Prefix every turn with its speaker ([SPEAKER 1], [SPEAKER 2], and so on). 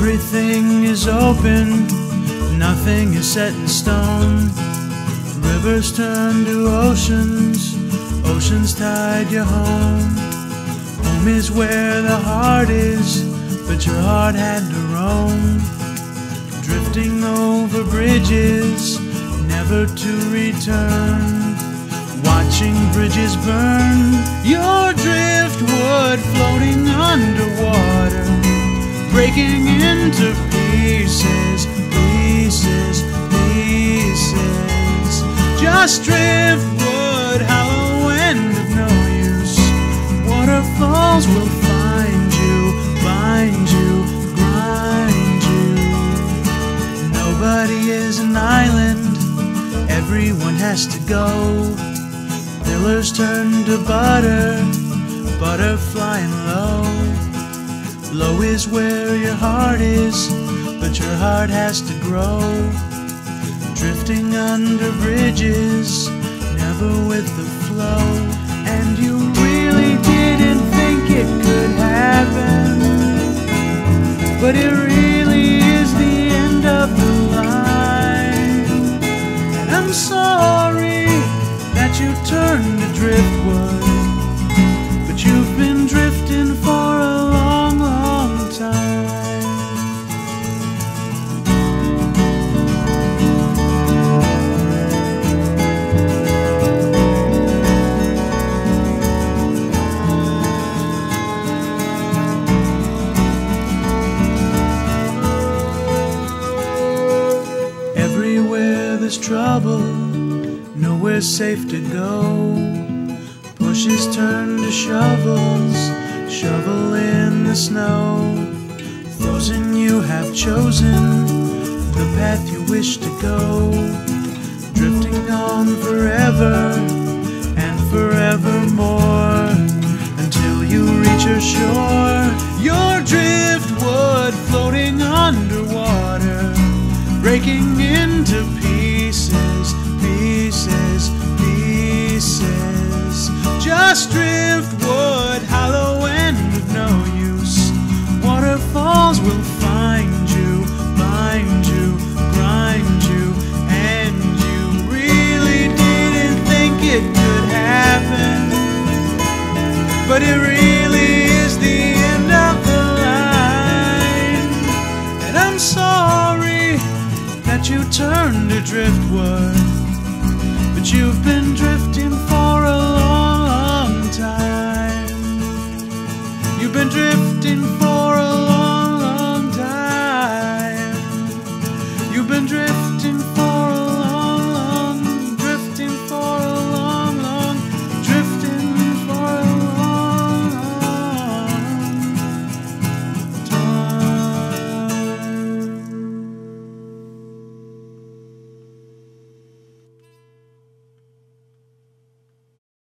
[SPEAKER 1] Everything is open, nothing is set in stone. Rivers turn to oceans, oceans tide you home. Home is where the heart is, but your heart had to roam. Drifting over bridges, never to return. Watching bridges burn, your driftwood floating underwater, Just driftwood, hollow end of no use. Waterfalls will find you, find you, grind you. Nobody is an island, everyone has to go. Pillars turn to butter, butter flying low. Low is where your heart is, but your heart has to grow. Drifting under bridges, never with the flow. And you really didn't think it could happen, but it really is the end of the line. And I'm sorry that you turned to driftwood, trouble, nowhere safe to go. Pushes turn to shovels, shovel in the snow. Frozen, you have chosen the path you wish to go. Drifting on forever and forevermore until you reach your shore. Your driftwood floating underwater breaking into pieces, Driftwood, hollow end of no use. Waterfalls will find you, find you, grind you, and you really didn't think it could happen. But it really is the end of the line. And I'm sorry that you turned to driftwood. But you've been You've been drifting for a long